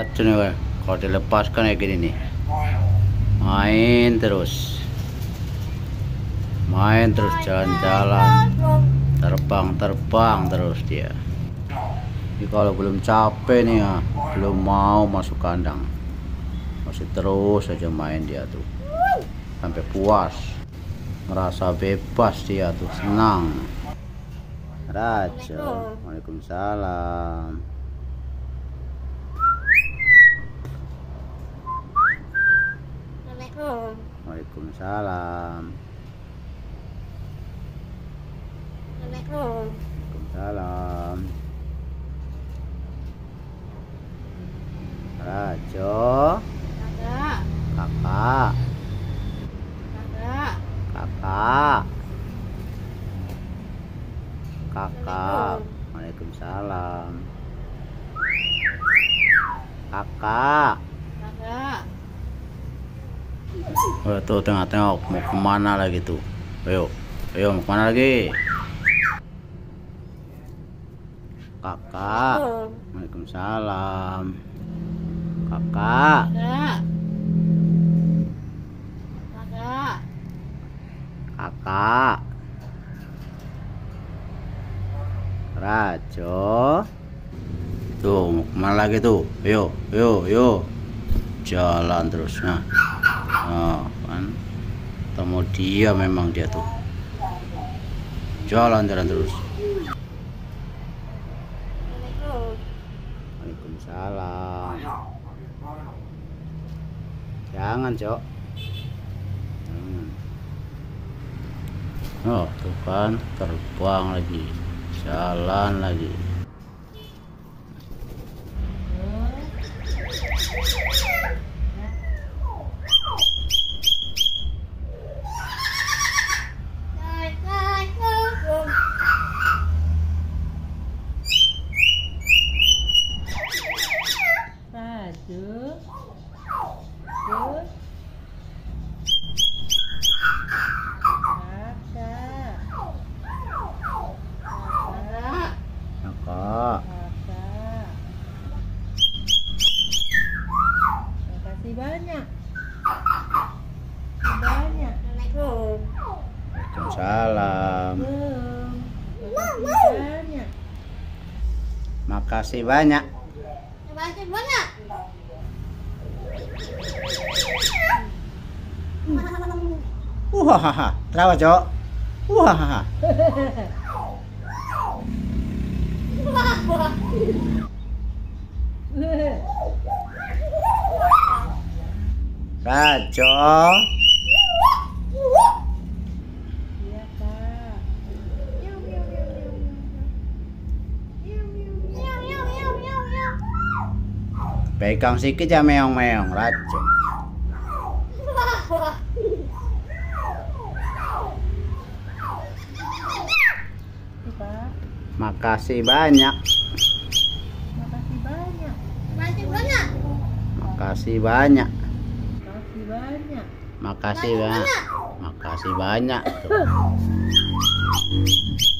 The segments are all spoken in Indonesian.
racun ya kalau dilepaskan kayak gini nih. Main terus. Main terus jalan-jalan. Terbang-terbang terus dia. Ini kalau belum capek nih ya belum mau masuk kandang. Masih terus saja main dia tuh. Sampai puas. Merasa bebas dia tuh. Senang. Raja. Waalaikumsalam Waalaikumsalam. Waalaikumsalam. Rajo. Kakak. Kakak. Kakak. Waalaikumsalam. Kakak Oh, tuh tengah-tengah mau ke mana lagi tuh? Ayo, ayo mau ke mana lagi? Kakak, Waalaikumsalam. Kakak, kakak. Rajo. Tuh, mau ke mana lagi tuh? Ayo, ayo, ayo. Jalan terus. Nah, nah kan. Temu dia memang dia tuh. Jalan, jalan terus. Waalaikumsalam. Jangan, Cok. Jangan. Oh, tuh kan terbang lagi. Jalan lagi. Raju. Raju. Kakak. Kakak. Kakak. Kakak. Makasih banyak. Banyak. Waalaikumsalam. Makasih banyak. Makasih banyak. Wah, kenapa, Cok? Wah. Rajo. Pegang sikit ya meong-meong, Rajo. Nih, Pak. Makasih banyak. Makasih banyak. Makasih banyak. Makasih banyak. Makasih banyak. Makasih banyak.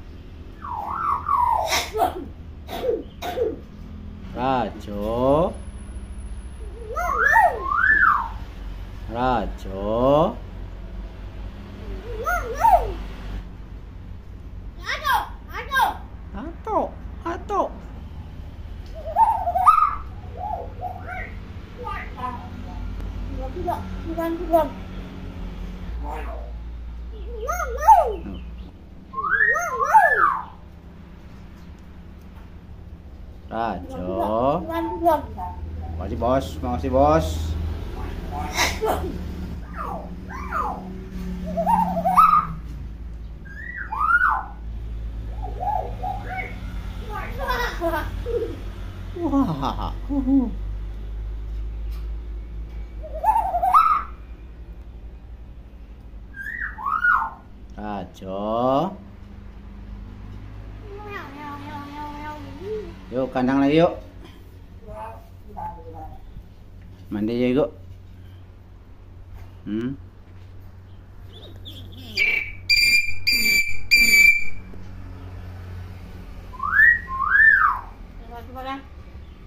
Makasih bos, makasih bos. Ajo. Yuk kandang lagi yuk. Mandi ya yuk. Hmm.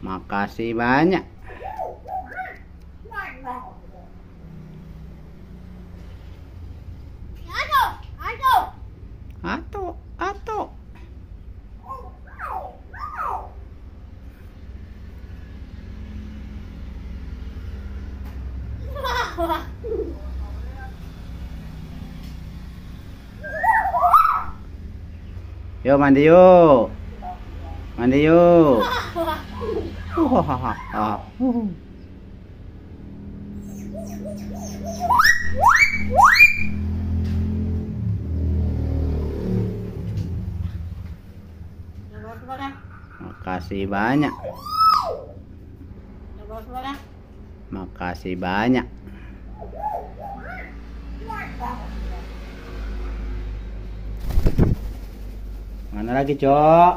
Makasih banyak. Yuk mandi yuk. Mandi. Wahahaha. Makasih banyak. Makasih banyak. Mana lagi, Cok?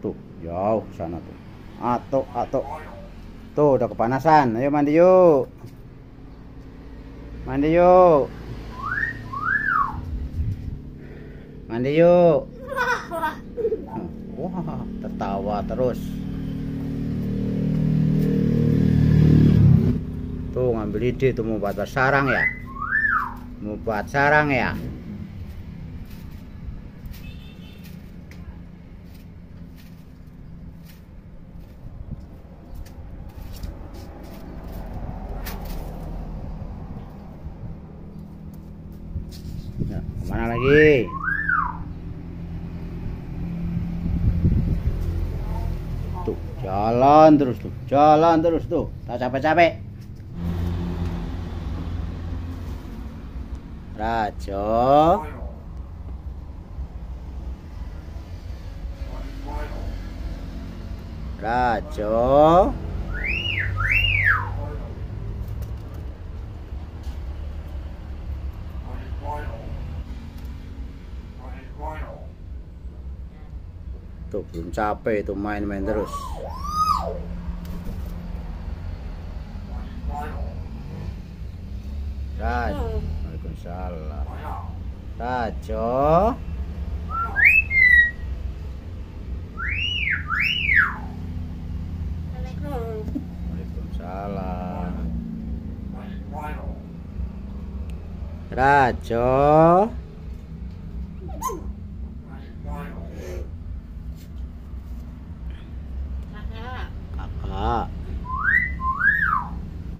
Tuh, jauh sana tuh. Ato, ato. Tuh, udah kepanasan. Ayo mandi yuk. Mandi yuk. Mandi yuk. Wah, tertawa terus. Tuh ngambil ide tuh mau buat sarang ya. Mau buat sarang. Ya, ke mana lagi? Tuh, jalan terus tuh, jalan terus tuh, tak capek-capek. Rajo, Rajo, tuh belum capek tuh main-main terus. Rajo, Waalaikumsalam. Rajo, Waalaikumsalam. Rajo.